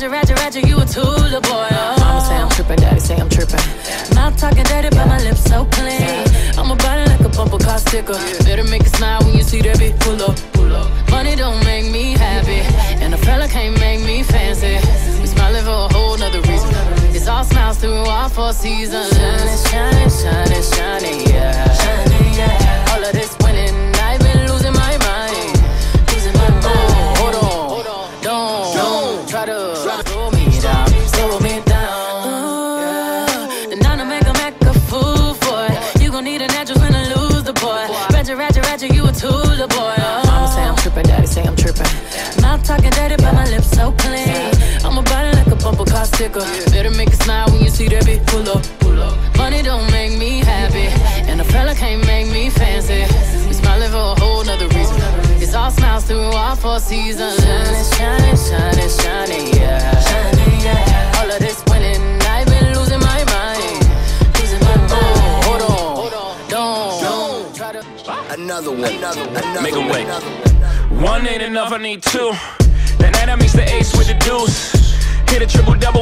Roger, Roger, Roger, you a tool boy. Oh. Mama say I'm tripping, daddy say I'm tripping. Mouth talking dirty, but my lips so clean. I'm about it like a bumper car sticker. Better make a smile when you see that bitch pull up. Money don't make me happy, and a fella can't make me fancy. We smiling for a whole nother reason. It's all smiles through all four seasons. Shining, shining, shining, shining. Slow me down, slow me down. Ooh, and to make a make a fool for it. You gon' need a natural when I lose the boy. Ratchet, ratchet, ratchet, you a tool, boy. Oh. Mama say I'm tripping, daddy say I'm tripping. Mouth talking dirty, but my lips so clean. I'm about it like a bumper car sticker. Better make it smile when you see that bitch pull up. Pull up. Money don't make me happy, and a fella can't make me fancy. We smiling for a whole nother reason. It's all smiles through all four seasons. Shining, shining, shining, shining, yeah. Another one. Another one. Another Make a way. One. Ain't enough, I need two. That night I mix the ace with the deuce. Hit a triple double